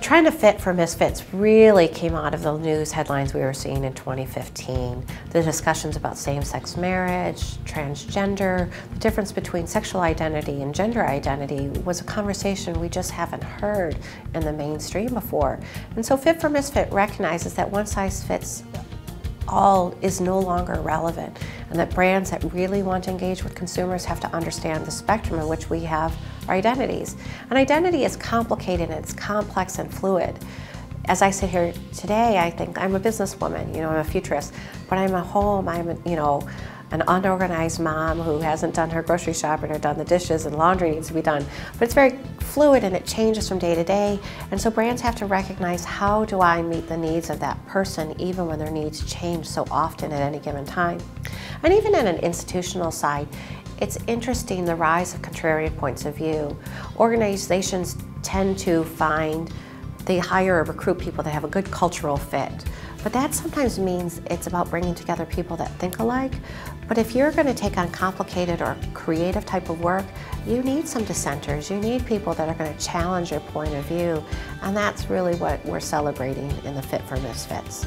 trend of fit for misfits really came out of the news headlines we were seeing in 2015. The discussions about same-sex marriage, transgender, the difference between sexual identity and gender identity was a conversation we just haven't heard in the mainstream before. And so Fit for Misfit recognizes that one size fits all is no longer relevant and that brands that really want to engage with consumers have to understand the spectrum in which we have our identities. And identity is complicated and it's complex and fluid. As I sit here today, I think I'm a businesswoman, you know, I'm a futurist, but I'm at home, I'm, a, you know, an unorganized mom who hasn't done her grocery shopping or done the dishes and laundry needs to be done. But it's very fluid and it changes from day to day. And so brands have to recognize how do I meet the needs of that person even when their needs change so often at any given time. And even in an institutional side, it's interesting the rise of contrarian points of view. Organizations tend to find they hire or recruit people that have a good cultural fit. But that sometimes means it's about bringing together people that think alike. But if you're going to take on complicated or creative type of work, you need some dissenters. You need people that are going to challenge your point of view. And that's really what we're celebrating in the Fit for Misfits.